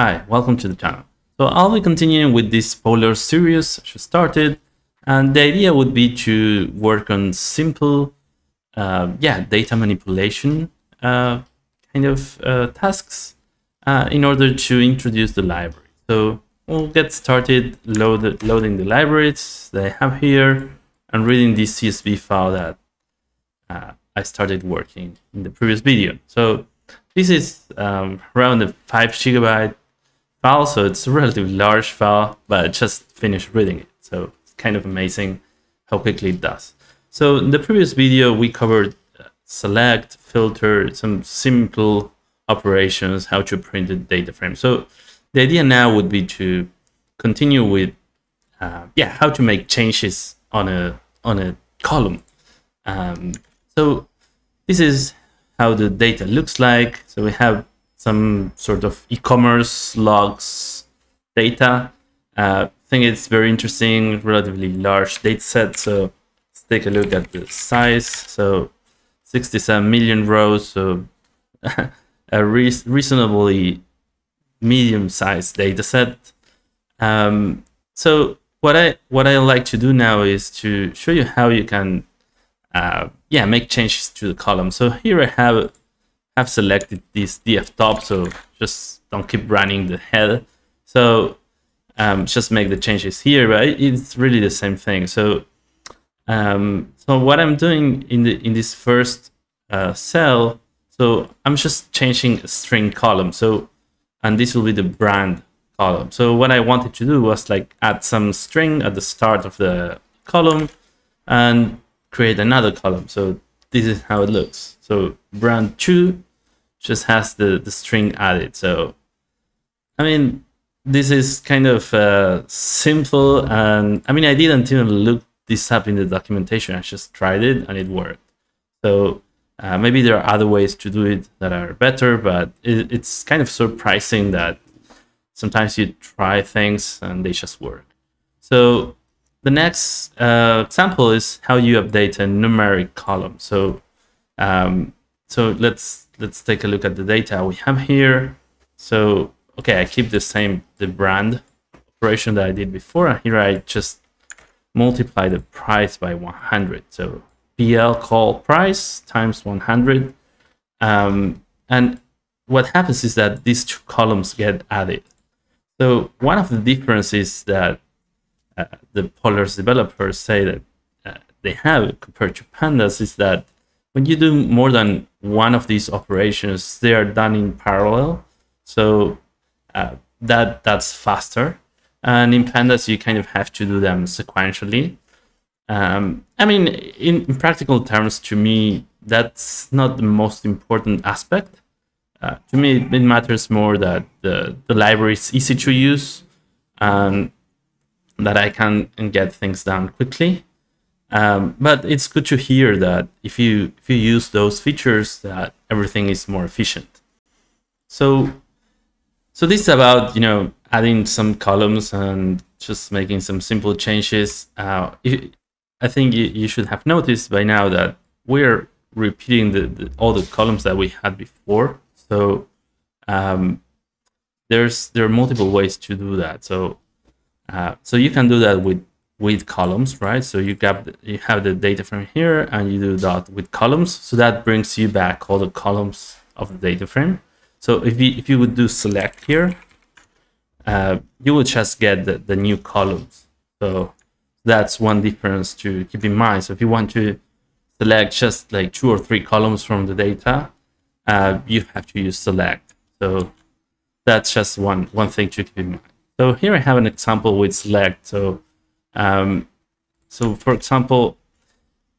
Hi, welcome to the channel. So I'll be continuing with this Polar series just started, and the idea would be to work on simple, uh, yeah, data manipulation uh, kind of uh, tasks uh, in order to introduce the library. So we'll get started load, loading the libraries that I have here and reading this CSV file that uh, I started working in the previous video. So this is um, around a five gigabyte file, so it's a relatively large file, but I just finished reading it. So it's kind of amazing how quickly it does. So in the previous video, we covered uh, select, filter, some simple operations, how to print the data frame. So the idea now would be to continue with, uh, yeah, how to make changes on a on a column. Um, so this is how the data looks like. So we have some sort of e-commerce logs data. Uh, I think it's very interesting, relatively large data set. So let's take a look at the size. So 67 million rows, so a re reasonably medium-sized data set. Um, so what I what I like to do now is to show you how you can uh, yeah make changes to the column. So here I have have selected this df top, so just don't keep running the head. So um, just make the changes here, right? It's really the same thing. So um, so what I'm doing in the in this first uh, cell, so I'm just changing string column. So and this will be the brand column. So what I wanted to do was like add some string at the start of the column and create another column. So this is how it looks. So brand two just has the, the string added. So, I mean, this is kind of uh, simple. And I mean, I didn't even look this up in the documentation. I just tried it and it worked. So uh, maybe there are other ways to do it that are better, but it, it's kind of surprising that sometimes you try things and they just work. So the next uh, example is how you update a numeric column. So um, so let's let's take a look at the data we have here. So okay, I keep the same the brand operation that I did before, and here I just multiply the price by 100. So PL col price times 100. Um, and what happens is that these two columns get added. So one of the differences that uh, the Polars developers say that uh, they have compared to pandas is that when you do more than one of these operations, they are done in parallel. So uh, that that's faster. And in pandas, you kind of have to do them sequentially. Um, I mean, in, in, practical terms, to me, that's not the most important aspect. Uh, to me, it matters more that the, the library is easy to use and that I can get things done quickly. Um, but it's good to hear that if you if you use those features, that everything is more efficient. So, so this is about you know adding some columns and just making some simple changes. Uh, I think you, you should have noticed by now that we're repeating the, the all the columns that we had before. So um, there's there are multiple ways to do that. So uh, so you can do that with with columns, right? So you grab you have the data frame here and you do that with columns. So that brings you back all the columns of the data frame. So if you if you would do select here, uh, you will just get the, the new columns. So that's one difference to keep in mind. So if you want to select just like two or three columns from the data, uh, you have to use select. So that's just one one thing to keep in mind. So here I have an example with select. So um, so for example,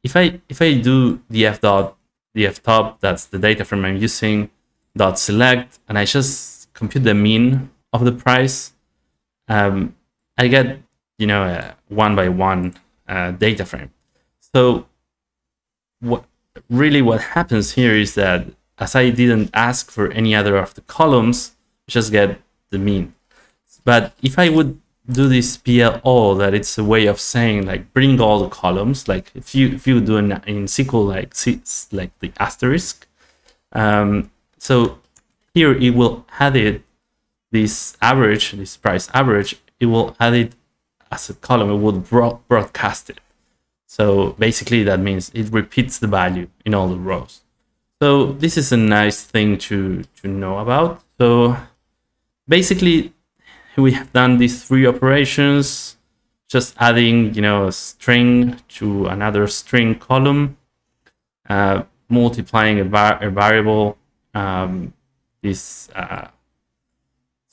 if I if I do df dot df top, that's the data frame I'm using, dot select, and I just compute the mean of the price, um, I get you know a one by one uh, data frame. So what really what happens here is that as I didn't ask for any other of the columns, just get the mean. But if I would do this PL all that it's a way of saying like bring all the columns like if you if you do in, in SQL like like the asterisk um, so here it will add it this average, this price average, it will add it as a column. It will broadcast it. So basically, that means it repeats the value in all the rows. So this is a nice thing to to know about. So basically, we have done these three operations, just adding you know a string to another string column, uh, multiplying a, a variable. Um, this uh,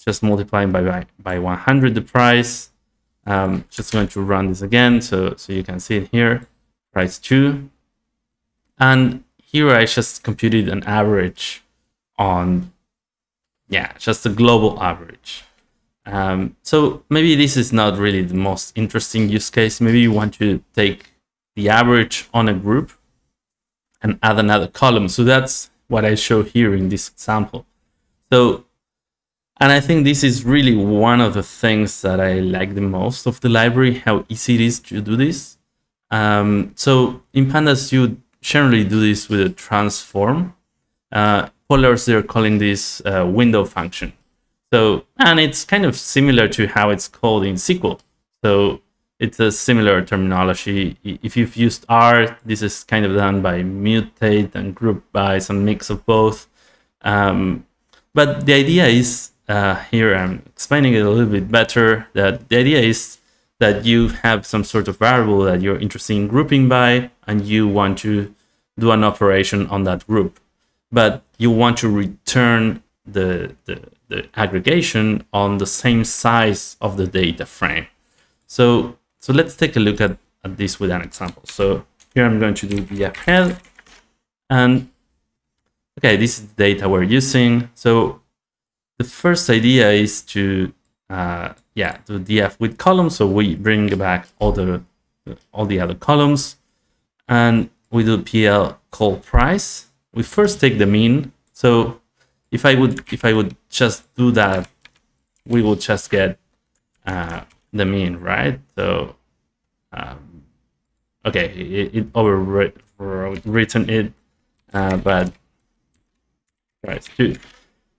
just multiplying by, by, by 100 the price. Um, just going to run this again so, so you can see it here, price 2. And here I just computed an average on, yeah, just a global average. Um, so maybe this is not really the most interesting use case. Maybe you want to take the average on a group and add another column. So that's what I show here in this example. So and I think this is really one of the things that I like the most of the library, how easy it is to do this. Um, so in pandas, you generally do this with a transform. Uh, Polars, they're calling this uh, window function. So, and it's kind of similar to how it's called in SQL. So it's a similar terminology. If you've used R, this is kind of done by mutate and group by some mix of both. Um, but the idea is uh, here I'm explaining it a little bit better that the idea is that you have some sort of variable that you're interested in grouping by and you want to do an operation on that group but you want to return the, the, the aggregation on the same size of the data frame so so let's take a look at, at this with an example so here I'm going to do the and okay this is the data we're using so the first idea is to uh, yeah do df with columns. So we bring back all the all the other columns, and we do pl col price. We first take the mean. So if I would if I would just do that, we would just get uh, the mean, right? So um, okay, it, it overwritten it, uh, but price two.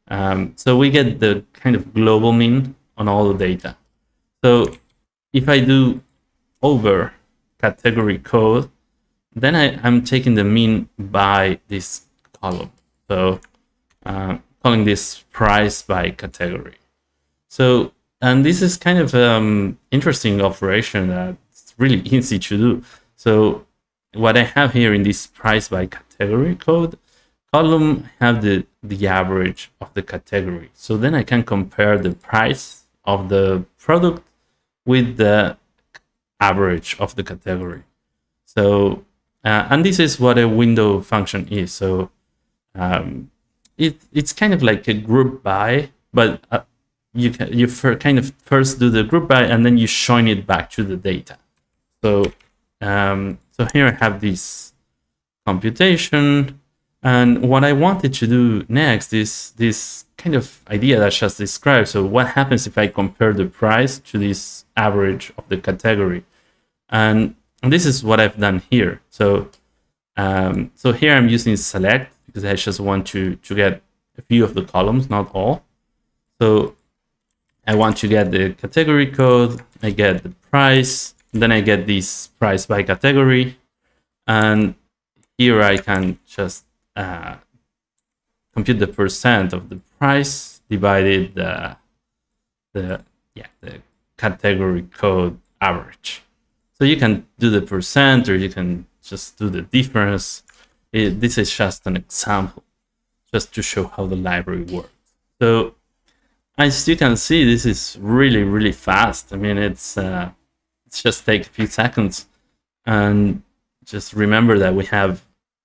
Um, so we get the kind of global mean on all the data. So if I do over category code, then I, I, am taking the mean by this column. So uh, calling this price by category. So, and this is kind of um, interesting operation that's really easy to do. So what I have here in this price by category code column have the, the average of the category. So then I can compare the price of the product with the average of the category. So, uh, and this is what a window function is. So um, it, it's kind of like a group by, but uh, you can you kind of first do the group by and then you join it back to the data. So um, so here I have this computation and what I wanted to do next is this kind of idea that just described. So what happens if I compare the price to this average of the category? And, and this is what I've done here. So um, so here I'm using select because I just want to, to get a few of the columns, not all. So I want to get the category code, I get the price, then I get this price by category. And here I can just uh, compute the percent of the price divided the the yeah the category code average. So you can do the percent or you can just do the difference. It, this is just an example, just to show how the library works. So as you can see, this is really, really fast. I mean, it's, uh, it's just take a few seconds. And just remember that we have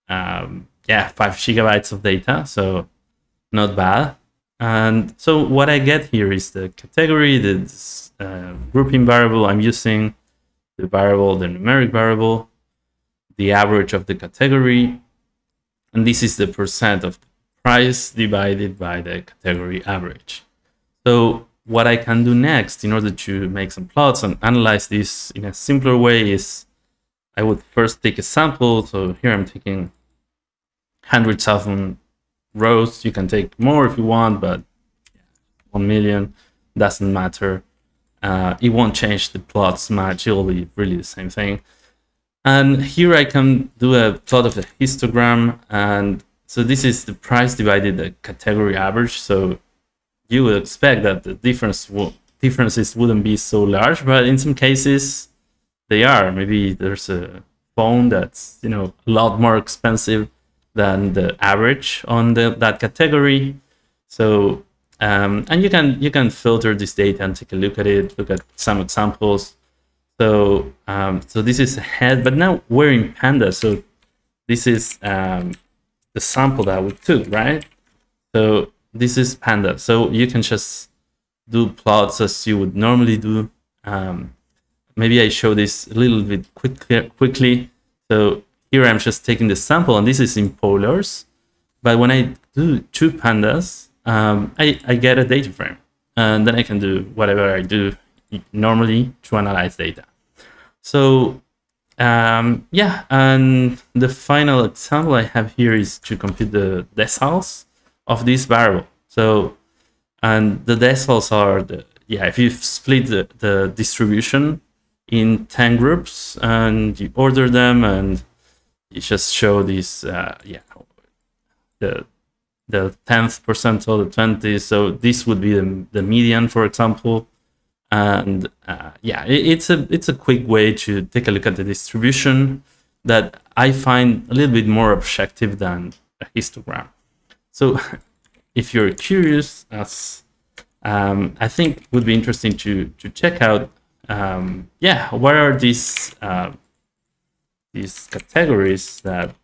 um, yeah, five gigabytes of data, so not bad. And so what I get here is the category, the uh, grouping variable I'm using, the variable, the numeric variable, the average of the category, and this is the percent of the price divided by the category average. So what I can do next in order to make some plots and analyze this in a simpler way is I would first take a sample. So here I'm taking 100,000 rows. You can take more if you want, but 1 million, doesn't matter. Uh, it won't change the plots much, it'll be really the same thing. And here I can do a plot of a histogram. And so this is the price divided the category average. So you would expect that the difference differences wouldn't be so large, but in some cases they are. Maybe there's a phone that's you know a lot more expensive than the average on the, that category. So um, and you can you can filter this data and take a look at it, look at some examples. So um, so this is head, but now we're in Panda. So this is um, the sample that we took, right? So this is Panda. So you can just do plots as you would normally do. Um, maybe I show this a little bit quickly. quickly. So here I'm just taking the sample, and this is in polars. But when I do two pandas, um, I, I get a data frame, and then I can do whatever I do normally to analyze data. So um, yeah, and the final example I have here is to compute the deciles of this variable. So, and the deciles are the, yeah, if you split the, the distribution in 10 groups and you order them and you just show these, uh, yeah, the the 10th percentile, the 20th. So this would be the, the median, for example. And uh, yeah, it, it's a it's a quick way to take a look at the distribution that I find a little bit more objective than a histogram. So if you're curious, as um, I think would be interesting to to check out. Um, yeah, what are these uh, these categories that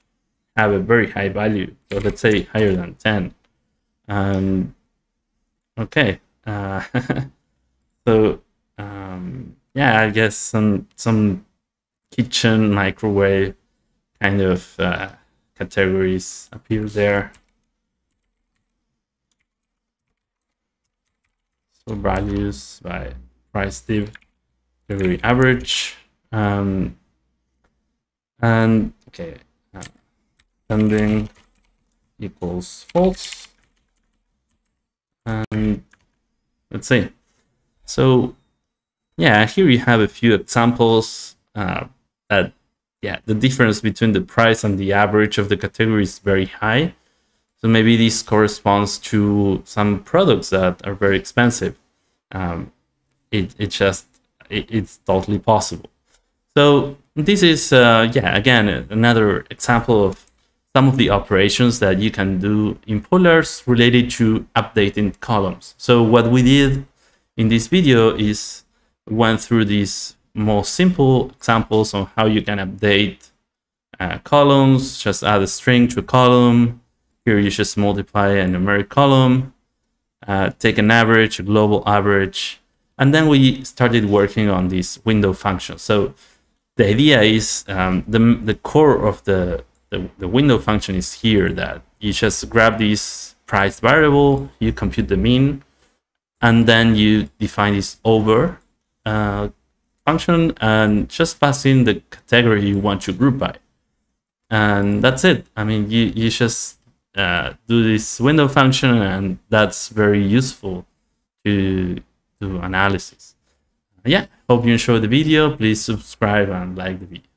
have a very high value? So let's say higher than ten. Um, okay, uh, so um, yeah, I guess some some kitchen microwave kind of uh, categories appear there. So values by price div, category average, um, and okay, uh, equals false, and let's see. So yeah, here you have a few examples uh, that yeah, the difference between the price and the average of the category is very high. So maybe this corresponds to some products that are very expensive. Um, it, it just, it, it's totally possible. So this is, uh, yeah, again, another example of some of the operations that you can do in polars related to updating columns. So what we did in this video is went through these more simple examples on how you can update uh, columns, just add a string to a column, here you just multiply a numeric column, uh, take an average, a global average, and then we started working on this window function. So the idea is um, the, the core of the, the, the window function is here that you just grab this price variable, you compute the mean, and then you define this over uh, function and just pass in the category you want to group by. And that's it. I mean, you, you just uh, do this window function and that's very useful to do analysis. Yeah, hope you enjoyed the video. Please subscribe and like the video.